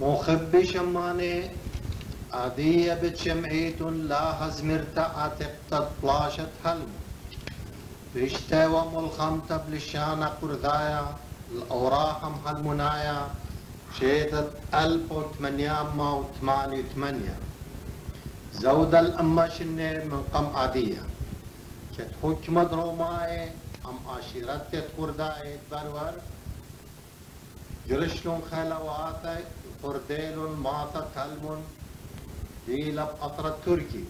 مخبي شماني عادية بتشمعيت لا هزمرتا عتقت بلاشت هلم بشتا وملخمتا بلشانا قرذايا الأوراحم هالمنايا شيدت ألف وثمانية وثمانية وثمانية زود الأمة شنة من قم عادية كت حكمة روماي أم عشيرت قرداي برور جرشلون قرديل ماتا تلمون ديلا بقطرة تركي.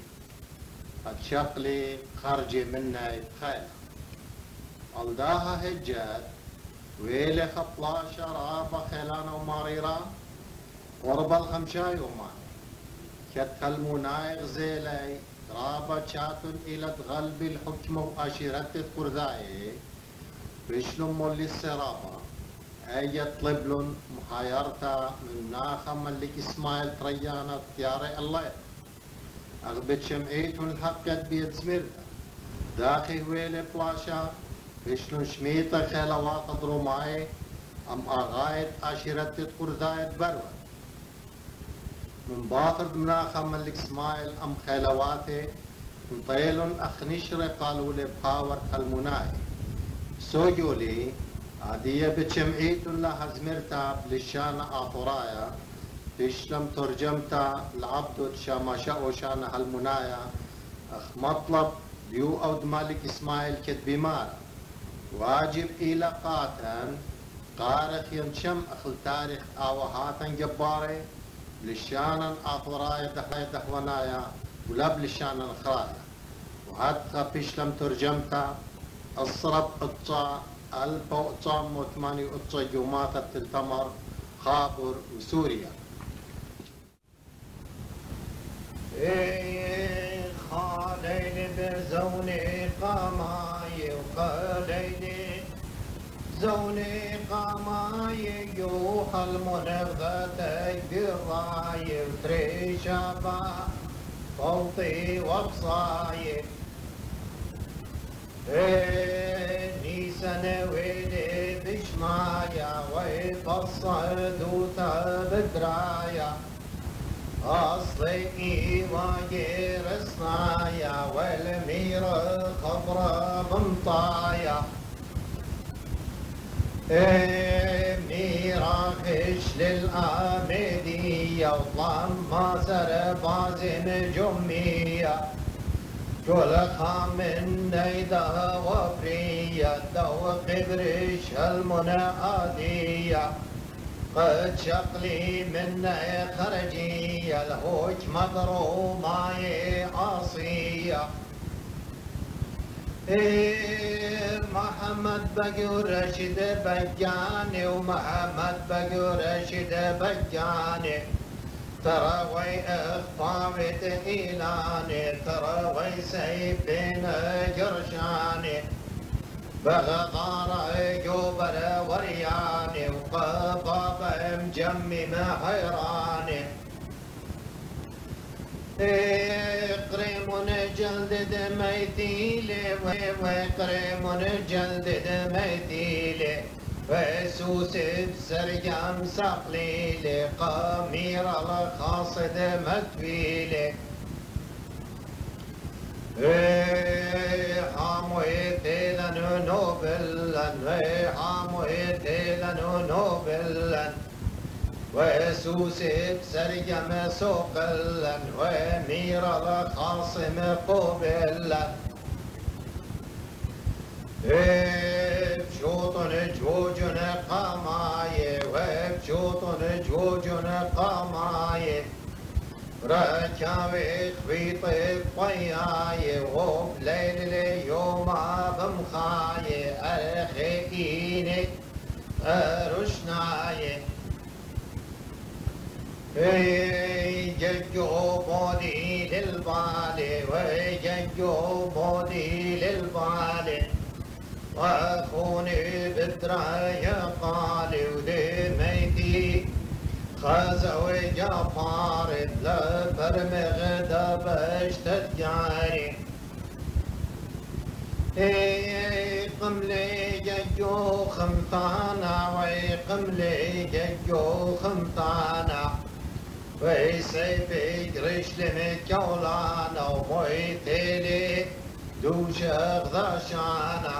الشقلي خارجة منا خيل ألداها هجات ويلي خطلاشة رابا خيلانة وماريرا قرب الخمشاي ومان كت مناي غزيلي رابا شاتن إلى غلب الحكم وأشيرت قرذاي بشلم مولي السرابا يطلب لهم محايرتا من ناخا ملك إسماعيل تريانا تياري الله. أغبت شمعيتون الحق بيد زمرتا داخي ويلي بلاشا بشلون شميتا خيلوات دروماي أم أغايت عشيرت قرذايت بروا. من باطر مناخا ملك إسماعيل أم خيلواتي طيل أخنشر قالوا لي بخاور المناي سوجولي عادية بتشمعيت لها زمرتا للشان آطرايا تشلم ترجمتا العبد شاما شاء شان هالمنايا أخ مطلب ديو أود مالك إسماعيل كتبي مال واجب إلى قاتن قارخ ينشم أخل تاريخ آوهاتن جباري للشان آطرايا دحية دحونايا ولا بلشان خرايا وحتى بيشلم ترجمتا الصرب الطا ألف وتسعمية وثمانية يومات التمر خابر وسوريا إيه خالين بزوني قماي وخالين زوني قماي يوح المنغذة براي وتريشابا صوتي وبصايب نيسان ويلي بشمايا ويفصل دوتا بدرايا أصلي إيواجي رصنايا والمير خضرا بمطايا ميراخش للآمدية وطلم ما سر بازم جمية كل خام نيدا وفرية دو قبرش المنادية قد شقلي من خرجية الهوج مضرومة عاصية إيه محمد بقي رشد بجاني ومحمد بقي رشد بجاني ترى وي اخطابت إيلاني ترى وي سيف بين جرشاني بغطار جوبر ورياني وقباب مجمم حيراني قريم جلد دميتيلي وقريم جلد دميتيلي فسوس بسرجم سقليلي قمير الخاصد متويلي حامويتيلن نوبلن حامويتيلن نوبلن وسوس بسرجم سوقلن ومير الخاصم قبلن بشوطن جوجن قماي وبشوطن جوجن قماي ركاوي خبيط بطياي وبليل اليوم بمخاي أرخيني أرشناي ججو بودي للبالي وججو بودي للبالي واخوني بدرايا قالي ودميتي خازو جفار لا برمغ دبش تتجاري قملي ججو خمطانا وي قملي ججو خمطانا. ويسيبي قريش لمكولانا ومويتيلي دوشق ذا شانا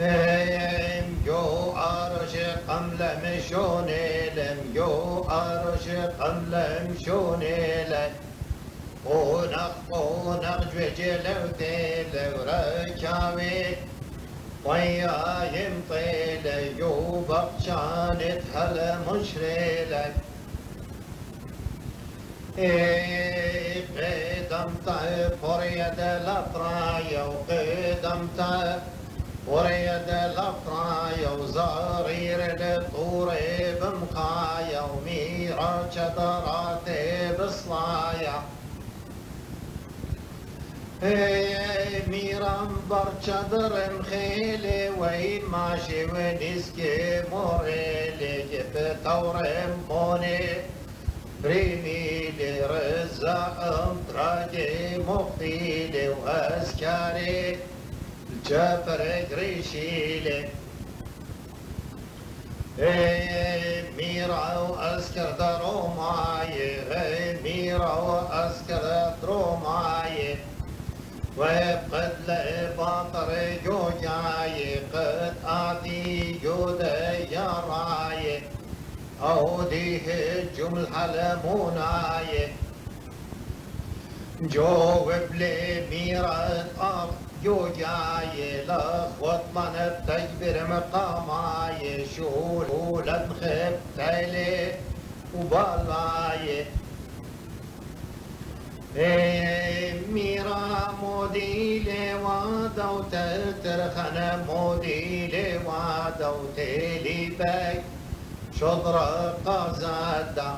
ايم جو ارش قمل مشوني لم جو ارش قمل مشوني لم ونق ونق جوجلو تيلو ركاوي ويا يمطيل يوبق شانت هلا مشريلة قدم طيب وريد الأطرايا وقدم طيب وريد الأطرايا وزارير الطوري بمقايا وميرا شدراتي بصلايا میرم بر چادر خیلی وی ماشی و نیسکی موریلی که به طورم مونی بريميلي رزاق تراجي مقتيلي وأسكاري. الجفر قريشيلي ميرا واسكر دروماي ميرا واسكر دروماي. وقد لباطر جوجاي قد آتي جود يا راي أوديه الجمل حلموناي جوب لي ميرا أب جوجاي لخوت من التجبر مقاماي شول خب تيلي وبالاي. ميرا مودي لوادا وتترخنا مودي لوادا وتلي باك شطر قازادا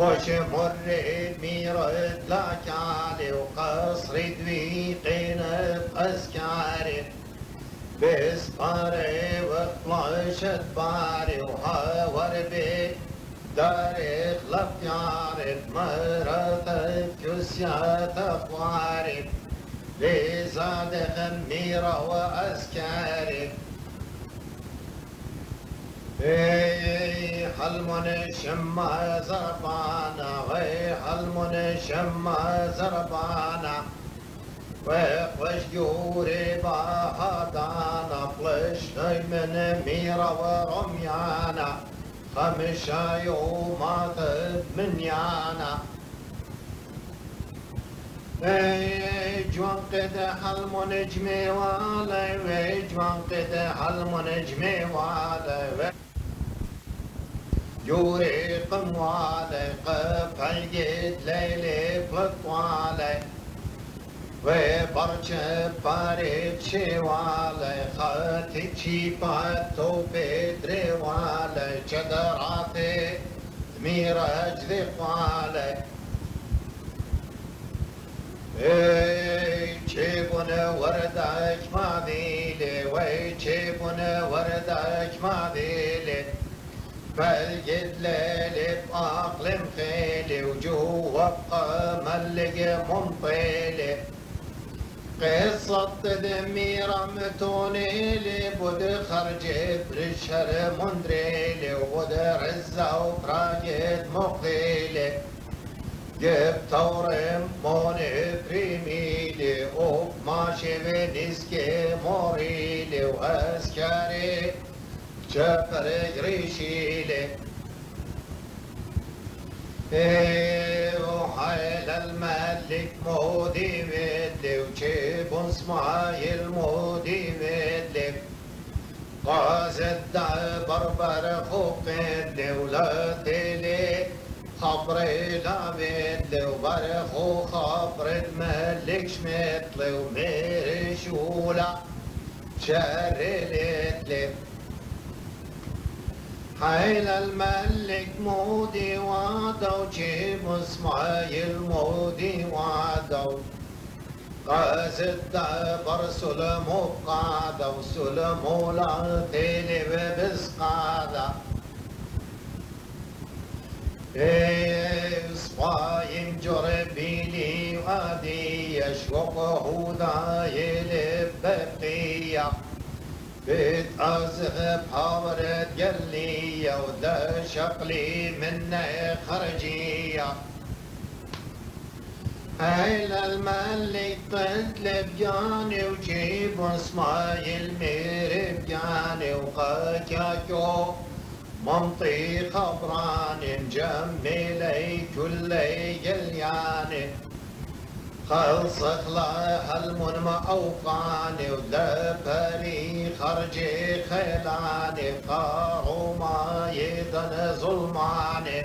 خوش مرد ميرد لكالي وقصري دويقين بأسكاري بسقاري وفلاشت باري وهاور بي داري خلف ياري مرة كسيات أخواري لزاد خميرة وأسكاري حلمون شما زربانا وي حلمون شما زربانا وقش جوري بهدانا فلش من ميرا ورميانا خمشا يومات منيانا جوان قدح المنجمي والي جوان قدح المنجمي والي جوري قموالي قف عيد ليلي بلطوالي وبرج بارد شوالي خاتي شيباتو بدري والي جدراتي ميراج ذي قوالي چبونه وردك ما ذيلي وي چبونه وردك ما ذيلي فالجد ليلي بأقلم خيلي وجوه ملق ممطيلي قصة دميرة متونيلي بود خرج برشر مندريلي وبود عزة وفراجد مقيلي جبت ورم موني بريميلي اوب ماشي بنسكي موريلي واسكاري شفر قريشيلي وحيل الملك مودي مدلي وشيب إسماعيل مودي مدلي قازد بربر خوف مدلي ولا تلي خبري لامد لو برخو خبرت ملك شمت لو ميري شولا شرلت لي. حيل الملك مودي وعدو جيب إسماعيل مودي وعدو قاسد برسلمو قادو سلمو لعتيني ببسقادة. صفايم جربيلي وادي يشوق هودا يلبقية بيت أزغب حورت قلي ودا شقلي منه خرجية. هيل الملك طلب جاني وجيب اسماعيل مير بجاني وقاكاكو منطي خبران مجملي كل قلياني. خلص خلا هالمن ما اوقاني ودبري خرجي خيلاني قارو ما يدن ظلماني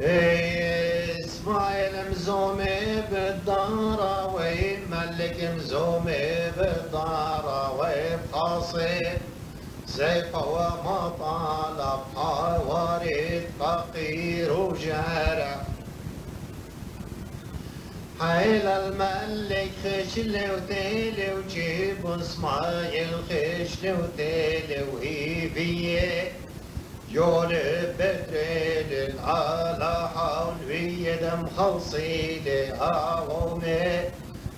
اسماعيل مزومي بالدارة وين ملك مزومي بالدارة وين قاصد سيف وما طالب حوارد فقير وجارة حيل الملك خشل وتيلي وجيب اسماعيل خشل وتيلي وهي بيه جول بدريل العلا حول بيدم خلصيلي عومي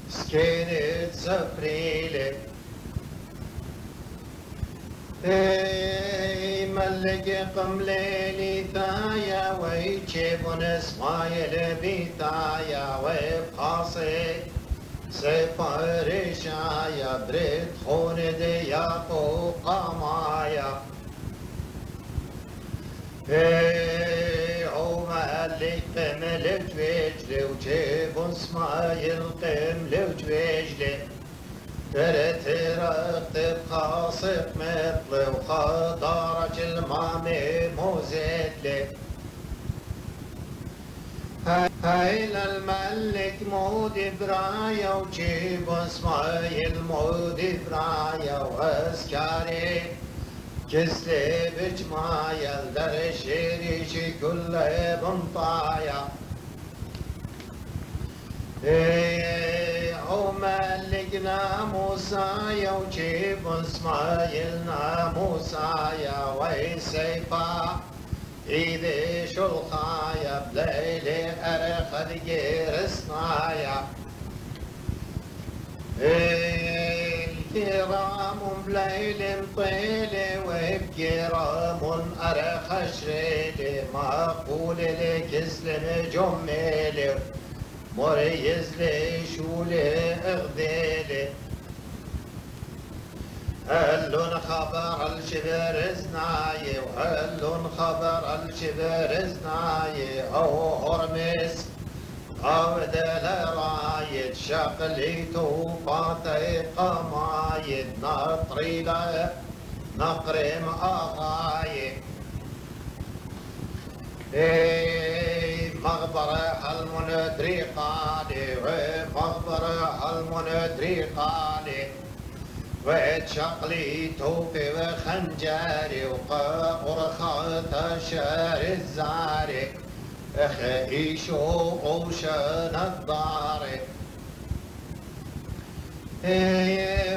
سكينة سفريلي ملك قمليلي ثايا ويجيبون اسمايل بيتايا ويبقاصي سفر شايا بريد خون ديا فوق قمايا مالك قم لجويجلي وجيب اسمايل قم لجويجلي ترترق خاصف مثل وخضرج المامي موزيتلي هيل الملك مود برايا وجيب اسمايل مود برايا واسكاري كسلي بجمايا درشيريش كل بنطايا وملكنا موسى وجيب اسماعيلنا موسى يا ويسيفا إيدي شلخايا بليلي أرخد جيرسنايا الكرام بليل طيل وبكرام أرخ شريلي مقبول لك اسلم جميلي مريز لي شولي اغديلي هلون خبر الشبر زناي وهلون خبر الشبر زناي أو هرمس أو دل رايد شقلي توفاتي قمايد نطري نقرم اغايد مغبرة المندري قالي مغبرة المندري قالي وشقلي توفي وخنجري وقرخة شار الزاري خيشو وشن الداري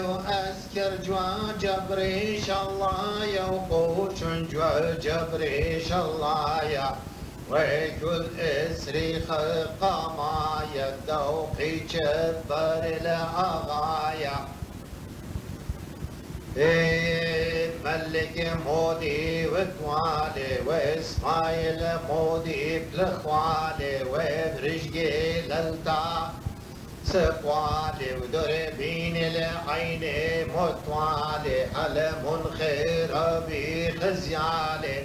وأذكر جوا جبريش الله يا وقوش جوا جبريش الله. يا وكل اسري قاما يدوقي جبر العغايا ملك مودي وتوالي واسمايل مودي بلخوالي وبرجقي للتا سقوالي ودربين العين متوالي علم خير بخزيالي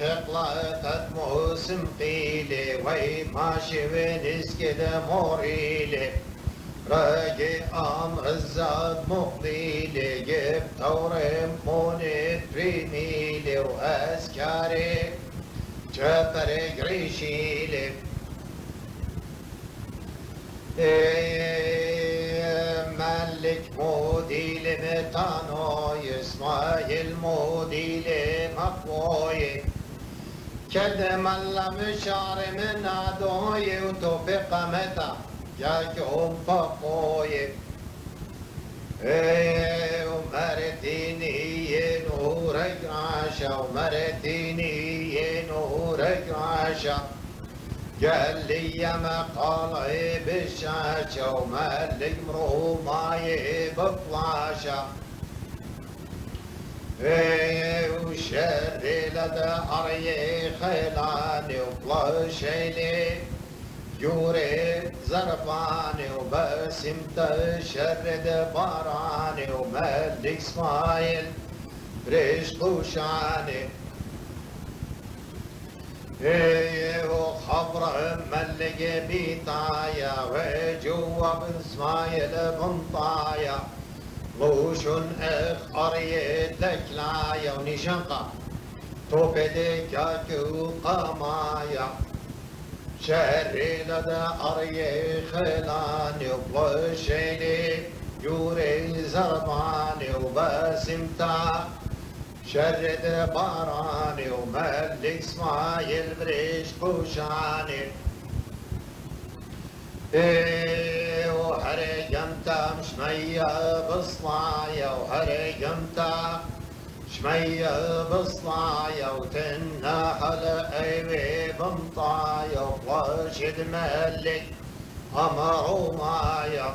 خطلة موسم قيلي وي ماشي ونسكد موريلي راجي أمر الزاد مقبيلي جبت تورم موني تريميلي واسكاري جفر قريشيلي ملك مودي لمتانو إسماعيل مودي لمقوي كدم مشعر من عدوي وتوفيق متى يا فقوي إيه، ومرتيني نورك عاشا ومرتيني نورك عاشا قال لي يا مقالي بالشاشة وما لي مروماي بفلاشة إيه وشر لدى أري خيلاني وبلاشيلي يوري زرفاني وبسم تشرد باراني وملك اسمايل بريش قوشاني وخبر ملق بيطايا وجوا بن اسمايل بن طايا لوش اخ اريد لك لايا ونشنقا توبدك قمايا. شهري لدى أري خلاني وبلشيني يوري زرباني وبسمتا شرد باراني وملك اسماعيل بريش بوشاني إيه وحرقمتا مشمية بصلايا وحرقمتا شمية بصلايا وتنحل ايوي بمطايا وبلشد ملك أمر ومايا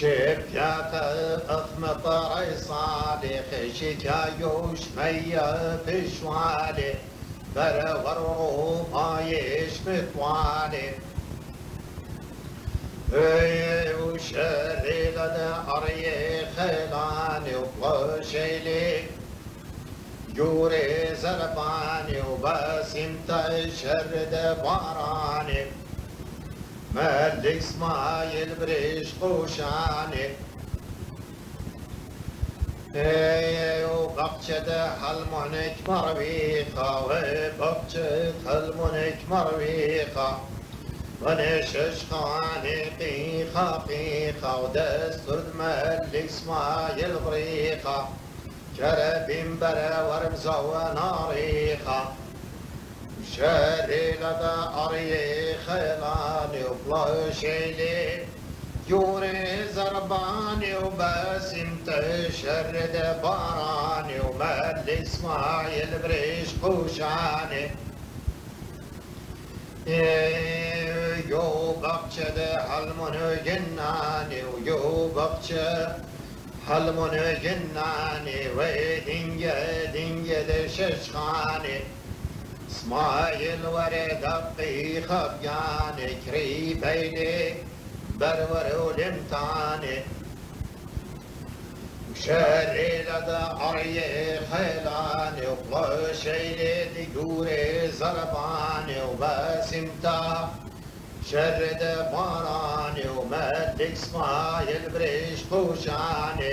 جيب يا أخمط عصالي؟ خشيك يوش مية بشوالي برور ما يشمت والي وشري لدى أري خيلاني وبشيلي يوري زرباني؟ وباسم تشرد باراني ملك إسماعيل بريش قوشاني وبقشة حلمونك مرويخة وبقشة حلمونك مرويخة ونشش خاني قيخة قيخة ودستر ملك إسماعيل بريخة. شرب برا ورمزة وناريخة. شاري لدى أري خيلاني وبلاشيلي يوري زرباني وباسم تشرد باراني ومال اسماعيل بريش قوشاني يو بقشد حلمون جناني ويو بقشد حلمون جناني ويدنجا دنجا دششخاني إسماعيل ورد ابقي خبيان كري بيني برور ولمتاني وشاري لدى أري خيلاني وبلاشيلي ديوري زرباني وباسمتا شرد باراني ومدك اسماعيل بريش بوشاني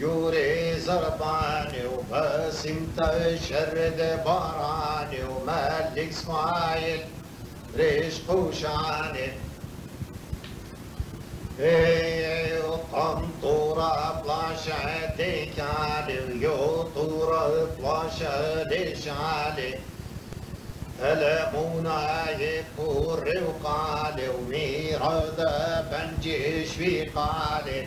يوري زرباني وباسم تشرد باراني ومالك إسماعيل ريش قوشاني وقنطورة بلاشة ديكالي ويوطورة بلاشة ديشالي ألمونا يكور وقالي وميرا ذا بنجيش في قالي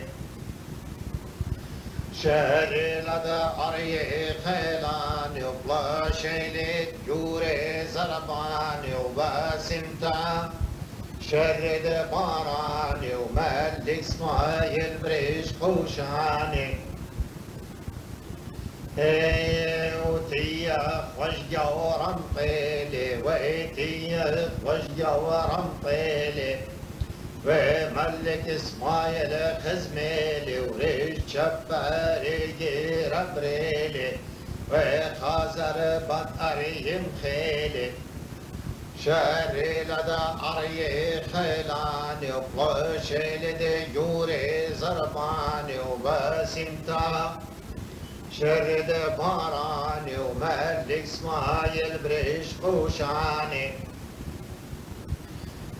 شهر لدى أريه خيلان يبلا شيلت جوري زربان وباسمتا شرد باراني وملك سمايل بريش خوشاني. وتيا وجا ورمطيلي ويتيا وجا ورمطيلي. وملك اسمايل خزميلي وريش شباري ربريلي وخازر بطريهم خيلي شاري لدى أري خيلاني وقشي لدي جوري زرباني وبسمتا شرد باراني وملك سمايل بريش خوشاني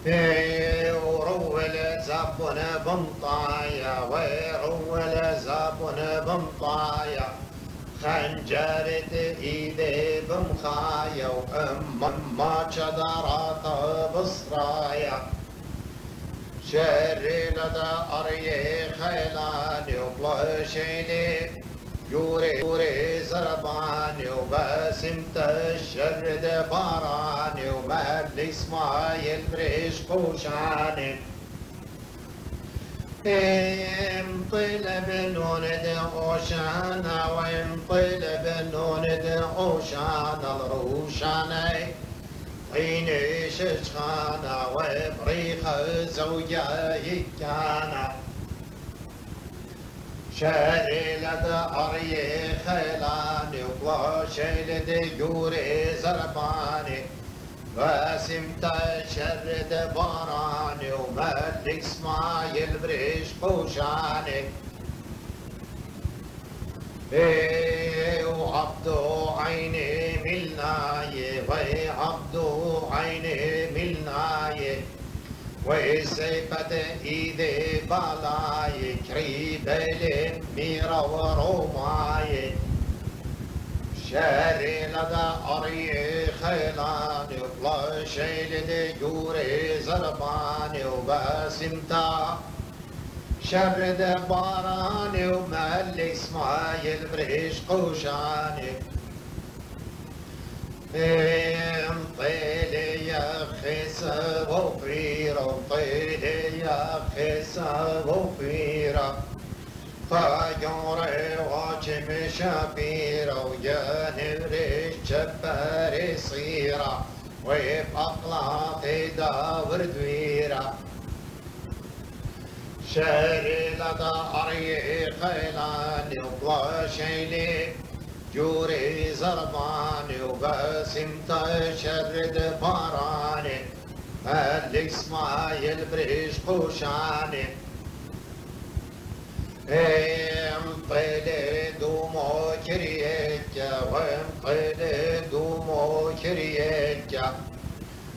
ورول زبون بمطايا ويرول زبون بمطايا. خنجرت إيدي بمخايا وام ما شدرات بصرايا. شري لدى اري خيلاني وبلاشيني يوري يوري زرباني وباسمت الشرد باراني ومهل اسمايل بريش قوشاني انطلب نولد اوشانا وانطلب نولد اوشانا الروشاني طيني ششخانا وبريخ زوجا يكانا شاري لدى أري خيلاني وشيل ديوري زرباني. واسمت شرد باراني وملك سمايل بريش قوشاني إيه وعبدو عيني ملناي وسيفة إيدي بالاي كريبل ميرا وروماي. شاري لدى أري خيلاني وطلا شيل دي جوري زرباني وباسمتا. شرد باراني وملك اسمايل بريش قوشاني طيلي يا خيس وفيرا طيلي يا خيس وفيرا فجوري واجم شبيرا وجانب الجبار صيرا وبأقلاطي داور دويرا شاري لدى أري خيلاني وبلا شيلي جوري زرباني وباسم شرد باراني ملك اسماعيل بريش قوشاني امطلي دومو كريكا وامطلي دومو كريكا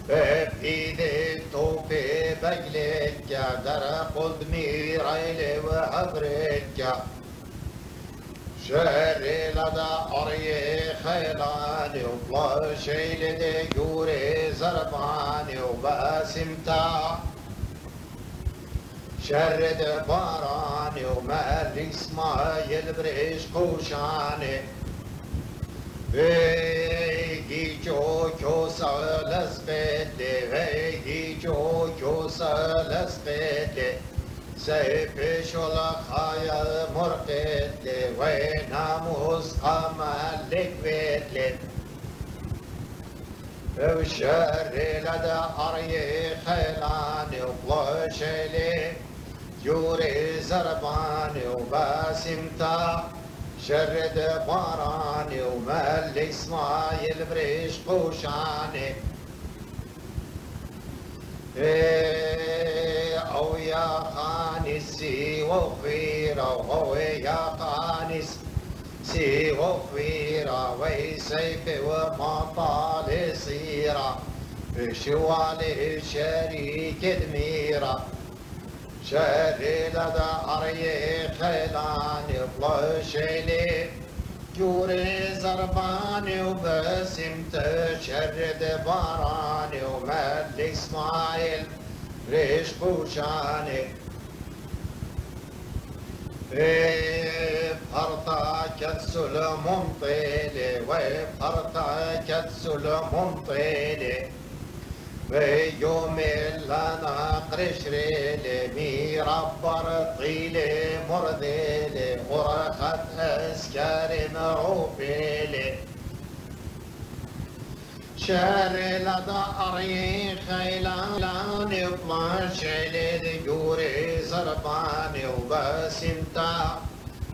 بإيدي توفي بقليكا در قدمي أري خيلاني وطلا شيل دي جوري زرباني وباسمتا. شرد باراني ومالك اسمايل بريش قوشاني Vegi jo jo sa las bede, vegi jo jo sa las bede. سيف الخايا مرقد وين ناموس قمالك بيتلت وشر لدى أري خيلاني وقلشلي جوري زرباني وباسمتا شرد باراني وملك اسمايل بريش قوشاني أو يا خانس سي وفيرة أو يا خانس سي وفيرة ويسيف ومطال صيرة بشوال الشريك دميرة شري لدى أري خيلان بلشيلي جوري زرباني وبسم تشرد باراني وملك إسماعيل. ريش قوشاني وبخرطة سلم طيلة وبخرطة سلم طيلة بيوم لنا قرش ريلة ميربر طيلة مرذيلة ورخت أسكار مروبيلة شهر لدى أري خيلان يطلع شعل جوري زرباني وبسمتا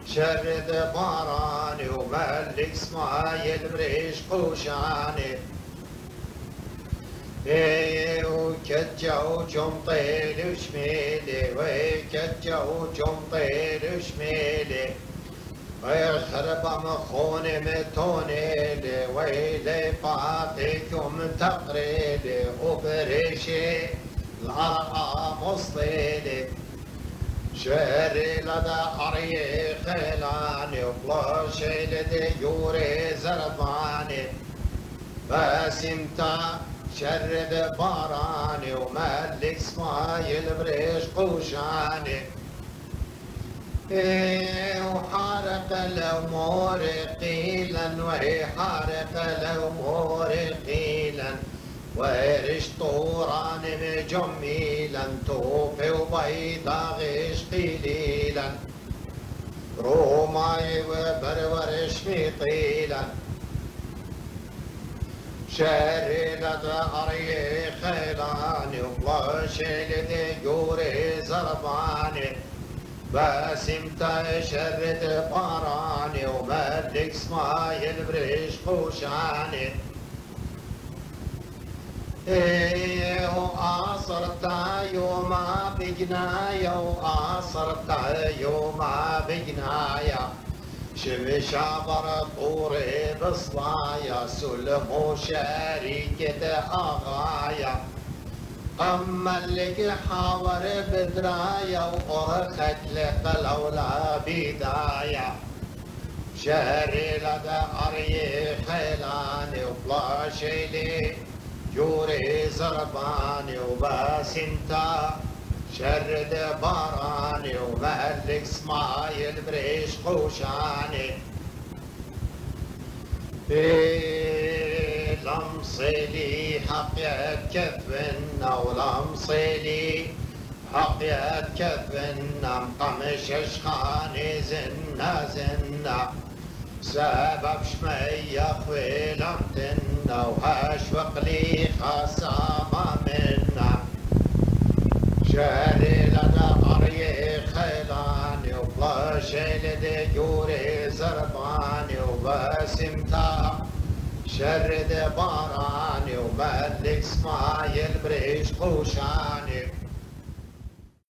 شرد باراني وملك سمايل بريش قوشاني إيه وكجو جمطيل وشميلي وكجو جمطيل وشميلي ويخرب مخون متونيلي ويلي فاتكم تقريلي وبريشي العرقى مصطيلي شهري لدى أري خيلاني وبلا شيلدي يوري زرباني بس انت شرد باراني وملك سمايل بريش قوشاني إيه وحارق الأمور قيلا وهي حارق الأمور قيلا ويرش طوران جميلا توفي وبيضا غش قليلا روماي وبرورش مطيلا شاري لدهري خيلاني وبلاشي لدي زرباني بس إمتى شرد باراني وملك سمايل بريش خوشاني. إيه وآصرت يوم بجنايا وآصرت يوم بجنايا شمش عبر طوري بصلايا سلم شريكة أغايا. أما لك حاور بدرايا وأرخت الأولى بدايا. شهري لدى أري خيلاني وبلاشيلي جوري زرباني وباسنتا. شرد باراني ومهلك سمايل بريش قوشاني لمصيلي حقيت كفنا ولمصيلي حقيت كفنا مقمش إشخاني زنا زنا سبب شمية خويلمتنا وهاش وقلي خصامة منا شهري لنا قرية خيلاني وبلاشي لدي جوري زرباني وبسمتا شرد باراني وبلك اسماعيل بريش طوشاني